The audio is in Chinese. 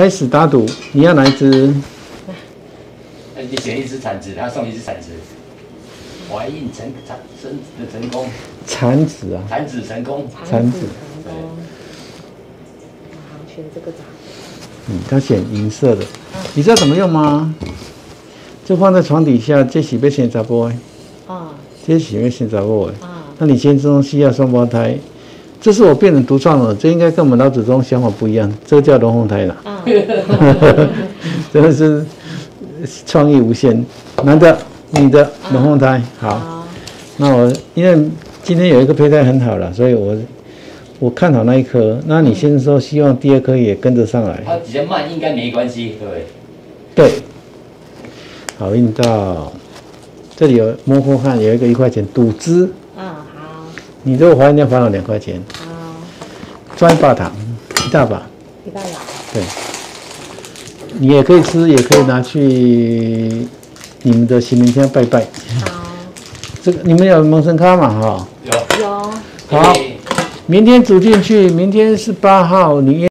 开始打赌，你要哪一只？那你选一只铲子，他送一只铲子。怀孕成产生子的成功，铲子啊，产子成功，铲子。成功。好，选这个吧。嗯，他选银色的，你知道怎么用吗？就放在床底下，这洗被先查波，啊这洗被先查波。啊，那你先生需要双胞胎，这是我变成独创了，这应该跟我们老祖宗想法不一样，这个叫龙凤胎了，啊，真的是创意无限。男的、女的龙凤胎，好。那我因为今天有一个胚胎很好了，所以我我看好那一颗。那你先说，希望第二颗也跟着上来。他比较慢应该没关系，对不对？对，好运到。这里有摸摸看，有一个一块钱赌资，你如果还人家还了两块钱，好，抓一把糖，一大把。一大把。对，你也可以吃，也可以拿去你们的行灵家拜拜。好，这个你们有蒙神咖嘛？哈，有。有。好明天煮进去，明天是八号，你。